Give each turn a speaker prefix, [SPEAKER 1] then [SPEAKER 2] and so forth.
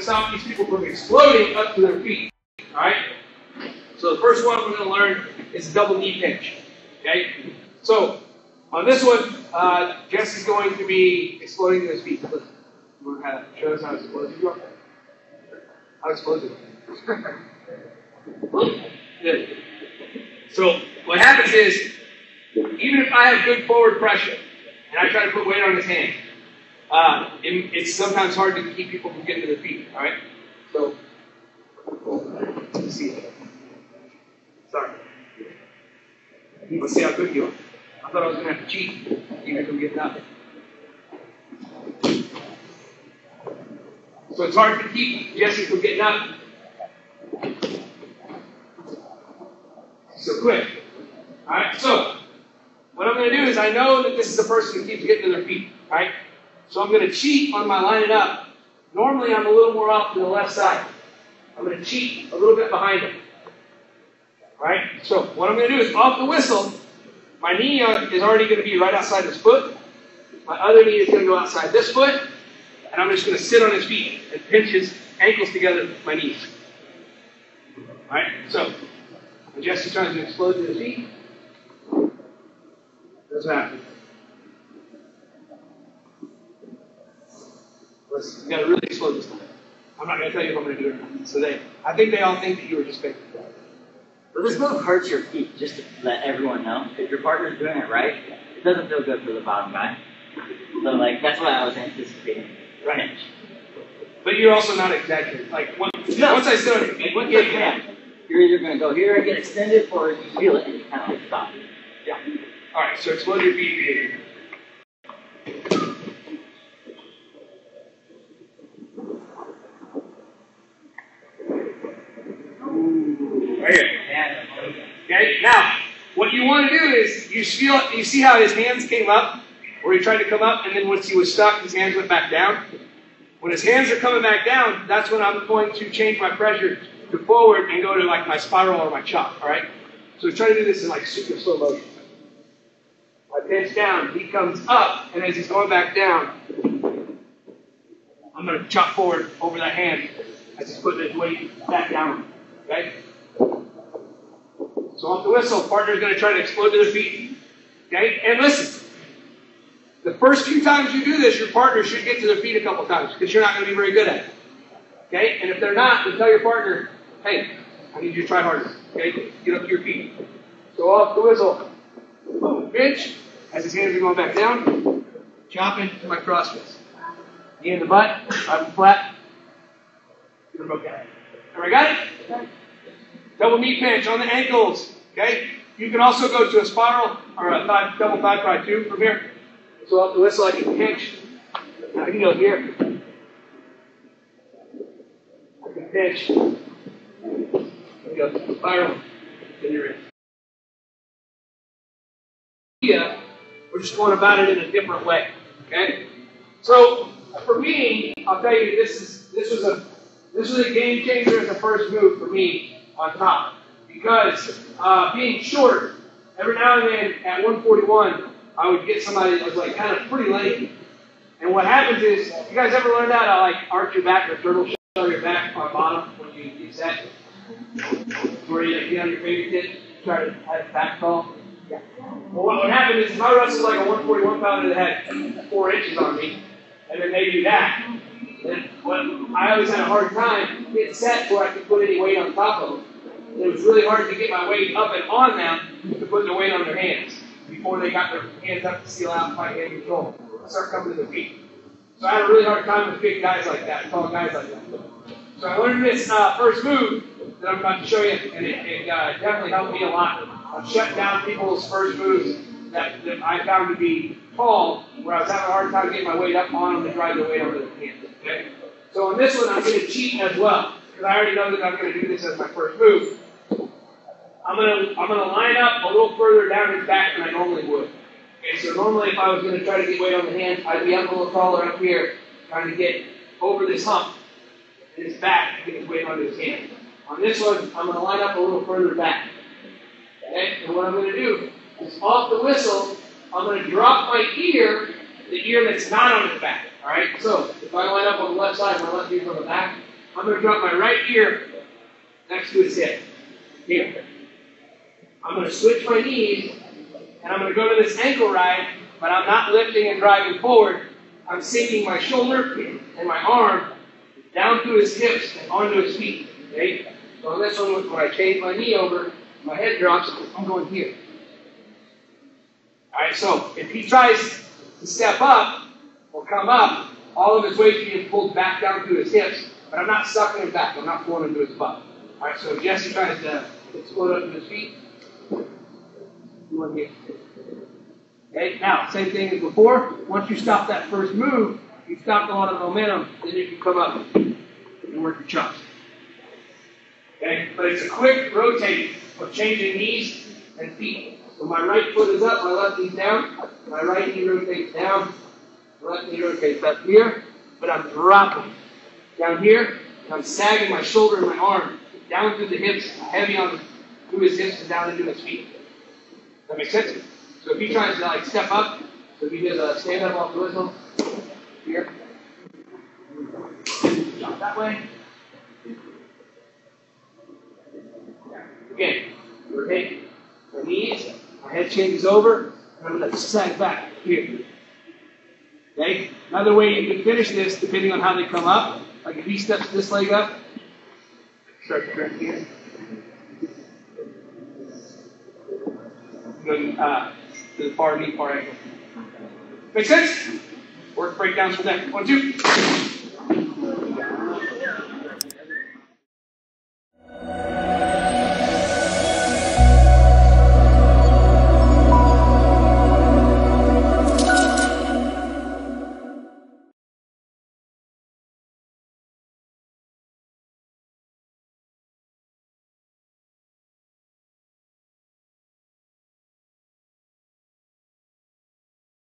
[SPEAKER 1] to stop these people from exploding up to their feet. All right? So the first one we're going to learn is double knee pinch. Okay? So on this one, uh, Jess is going to be exploding to his feet. Look, we're going to show us how explosive you are. How explosive. Good. So what happens is, even if I have good forward pressure and I try to put weight on his hand, uh, it, it's sometimes hard to keep people from getting to their feet. All right. So let's see. Sorry. Let's see how good you are. I thought I was going to have to cheat. Even from getting up. So it's hard to keep Jesse from getting up. So quick. Alright, so what I'm going to do is I know that this is a person who keeps getting to their feet. Alright? So I'm going to cheat on my lining up. Normally I'm a little more off to the left side. I'm going to cheat a little bit behind him. Alright? So what I'm going to do is off the whistle, my knee uh, is already going to be right outside his foot. My other knee is going to go outside this foot. And I'm just going to sit on his feet and pinch his ankles together with my knees. Alright? So when Jesse tries to explode to his feet, that's what Listen, you got to really explode this time. I'm not going to tell you if I'm going to do it or not. So they, I think they all think that you were just faking it.
[SPEAKER 2] But this move hurts your feet, just to let everyone know. If your partner's doing it right, it doesn't feel good for the bottom guy. So, like, that's what I was anticipating.
[SPEAKER 1] Right. But you're also not exaggerating. Like, once,
[SPEAKER 2] No.
[SPEAKER 1] once I sit on your feet,
[SPEAKER 2] Once
[SPEAKER 1] yeah,
[SPEAKER 2] can, you're either going to go here and get extended, or you feel it and you kind of like stop.
[SPEAKER 1] yeah. All right, so explode your feet immediately. Right here. Okay, now, what you want to do is you feel you see how his hands came up, or he tried to come up, and then once he was stuck, his hands went back down. When his hands are coming back down, that's when I'm going to change my pressure to forward and go to like my spiral or my chop. All right. So try to do this in like super slow motion. I pinch down, he comes up, and as he's going back down, I'm going to chop forward over that hand as he's putting his weight back down. Okay? So off the whistle, partner's going to try to explode to their feet. Okay? And listen, the first few times you do this, your partner should get to their feet a couple times because you're not going to be very good at it. Okay? And if they're not, then tell your partner, hey, I need you to try harder. Okay? Get up to your feet. So off the whistle. Boom. Pinch. As his hands are going back down. Chopping to my cross. Knee in the butt. I'm flat. Them okay. Everybody got it? Double knee pinch on the ankles. Okay? You can also go to a spiral or a thigh, double thigh pry two from here. So off the whistle, I can pinch. I can go here. I can pinch. I go spiral. Then you're in. Yeah, we're just going about it in a different way. Okay? So for me, I'll tell you this is this was a this was a game changer as a first move for me on top. Because uh, being short, every now and then at 141, I would get somebody that was like kind of pretty late. And what happens is, you guys ever learned how to like arch your back or turtle shell your back on bottom when you get set? Where you like, get on your fingertips, try to have back call. Well, what would happen is if I wrestled like a 141 pounder that had four inches on me, and then they do that, then what I always had a hard time getting set where I could put any weight on top of them. It was really hard to get my weight up and on them to put the weight on their hands before they got their hands up to seal out my hand control. I start coming to the feet. So I had a really hard time with big guys like that, tall guys like that. So I learned this uh, first move that I'm about to show you, and it, it uh, definitely helped me a lot. I've shut down people's first moves that, that I found to be tall, where I was having a hard time getting my weight up on them to drive the weight over their hands. Okay? So on this one, I'm going to cheat as well, because I already know that I'm going to do this as my first move. I'm going to I'm going to line up a little further down his back than I normally would. Okay, so normally if I was going to try to get weight on the hands, I'd be up a little taller up here, trying to get over this hump in his back and get his weight onto his hand. On this one, I'm going to line up a little further back. Okay, and what I'm going to do is off the whistle, I'm going to drop my ear, the ear that's not on his back. All right, so if I line up on the left side, my left ear's on the back, I'm going to drop my right ear next to his hip. Here. I'm going to switch my knees, and I'm going to go to this ankle ride, but I'm not lifting and driving forward. I'm sinking my shoulder and my arm down to his hips and onto his feet. Okay? So on this one, when I change my knee over, my head drops, I'm going here. Alright, so if he tries to step up or come up, all of his weight being pulled back down to his hips, but I'm not sucking him back, I'm not pulling him to his butt. Alright, so Jesse tries to explode up to his feet, one here. Okay, now, same thing as before. Once you stop that first move, you stopped a lot of momentum, then you can come up and work your chops. Okay, but it's a quick rotate of changing knees and feet. So my right foot is up, my left knee's down, my right knee rotates down, my left knee rotates up here, but I'm dropping down here, and I'm sagging my shoulder and my arm down through the hips, heavy on through his hips and down into his feet. That makes sense? So if he tries to like step up, so if he does a stand up off the whistle, here, jump that way. Again, rotate my knees, my head changes over, and I'm going to sag back here. Okay? Another way you can finish this, depending on how they come up, like if he steps this leg up, start turn here. Going uh, to the far knee, far ankle. Make sense? Work breakdowns from there. One, two.